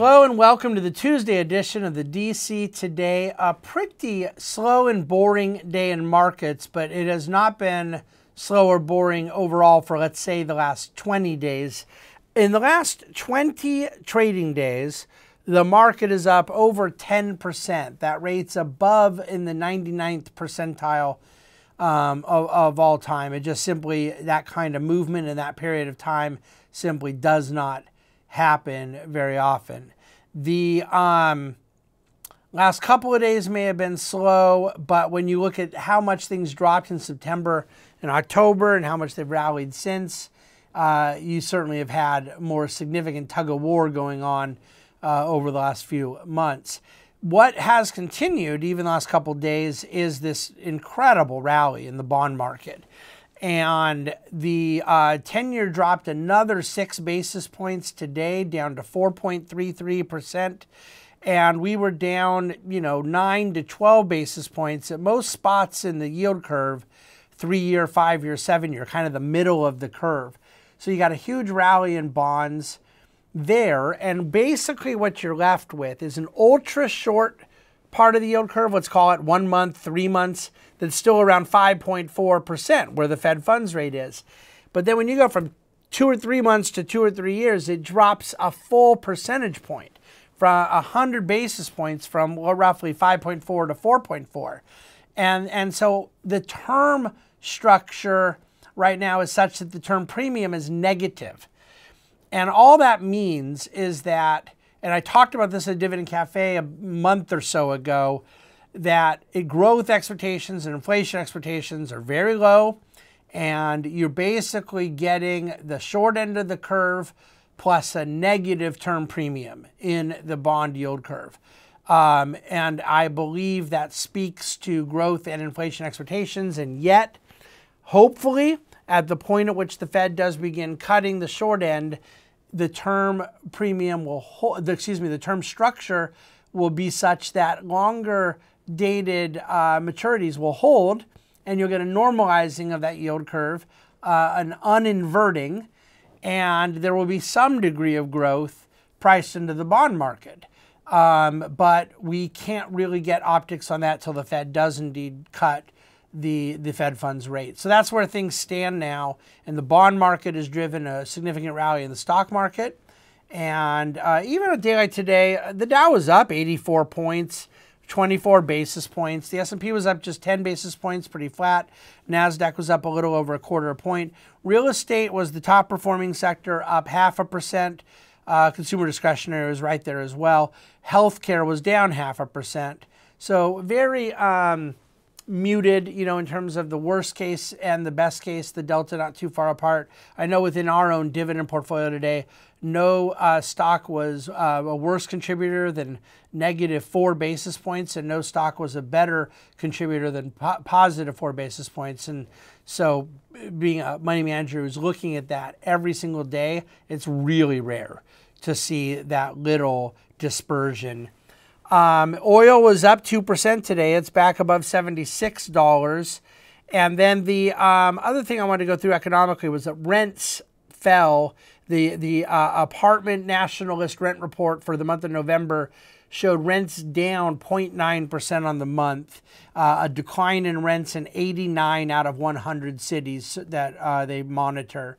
and welcome to the Tuesday edition of the DC Today. A pretty slow and boring day in markets, but it has not been slow or boring overall for, let's say, the last 20 days. In the last 20 trading days, the market is up over 10%. That rate's above in the 99th percentile um, of, of all time. It just simply, that kind of movement in that period of time simply does not happen very often. The um, last couple of days may have been slow, but when you look at how much things dropped in September and October and how much they've rallied since, uh, you certainly have had more significant tug of war going on uh, over the last few months. What has continued, even the last couple of days, is this incredible rally in the bond market and the uh, 10 year dropped another six basis points today down to 4.33%. And we were down, you know, 9 to 12 basis points at most spots in the yield curve three year, five year, seven year, kind of the middle of the curve. So you got a huge rally in bonds there. And basically, what you're left with is an ultra short part of the yield curve, let's call it one month, three months, that's still around 5.4%, where the Fed funds rate is. But then when you go from two or three months to two or three years, it drops a full percentage point from 100 basis points from well, roughly 5.4 to 4.4. And, and so the term structure right now is such that the term premium is negative. And all that means is that and I talked about this at Dividend Cafe a month or so ago, that growth expectations and inflation expectations are very low, and you're basically getting the short end of the curve plus a negative term premium in the bond yield curve. Um, and I believe that speaks to growth and inflation expectations. And yet, hopefully, at the point at which the Fed does begin cutting the short end, the term premium will hold, excuse me, the term structure will be such that longer dated uh, maturities will hold and you'll get a normalizing of that yield curve, uh, an uninverting, and there will be some degree of growth priced into the bond market. Um, but we can't really get optics on that till the Fed does indeed cut the, the Fed funds rate. So that's where things stand now. And the bond market has driven a significant rally in the stock market. And uh, even a day like today, the Dow was up 84 points, 24 basis points. The S&P was up just 10 basis points, pretty flat. Nasdaq was up a little over a quarter a point. Real estate was the top performing sector, up half a percent. Uh, consumer discretionary was right there as well. Healthcare was down half a percent. So very um, muted, you know, in terms of the worst case and the best case, the delta not too far apart. I know within our own dividend portfolio today, no uh, stock was uh, a worse contributor than negative four basis points, and no stock was a better contributor than po positive four basis points. And so, being a money manager who's looking at that every single day, it's really rare to see that little dispersion um, oil was up 2% today. It's back above $76. And then the um, other thing I wanted to go through economically was that rents fell. The, the uh, Apartment List National rent report for the month of November showed rents down 0.9% on the month, uh, a decline in rents in 89 out of 100 cities that uh, they monitor.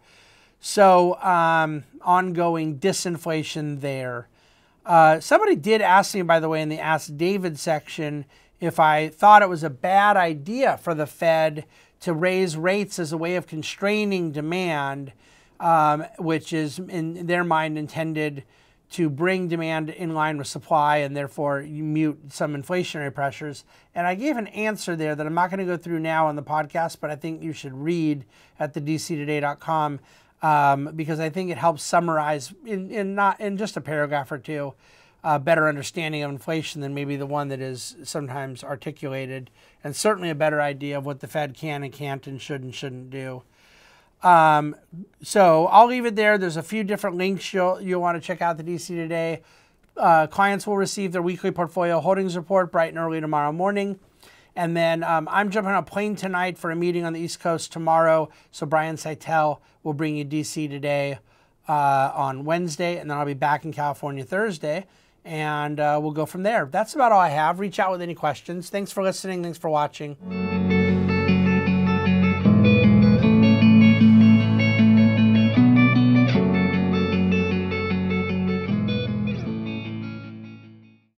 So, um, ongoing disinflation there. Uh, somebody did ask me, by the way, in the Ask David section, if I thought it was a bad idea for the Fed to raise rates as a way of constraining demand, um, which is in their mind intended to bring demand in line with supply and therefore mute some inflationary pressures. And I gave an answer there that I'm not going to go through now on the podcast, but I think you should read at the dctoday.com um, because I think it helps summarize in, in not in just a paragraph or two a better understanding of inflation than maybe the one that is sometimes articulated, and certainly a better idea of what the Fed can and can't and should and shouldn't do. Um, so I'll leave it there. There's a few different links you'll you'll want to check out the DC today. Uh, clients will receive their weekly portfolio holdings report bright and early tomorrow morning. And then um, I'm jumping on a plane tonight for a meeting on the East Coast tomorrow. So Brian Szytel will bring you DC today uh, on Wednesday, and then I'll be back in California Thursday. and uh, we'll go from there. That's about all I have. Reach out with any questions. Thanks for listening. Thanks for watching.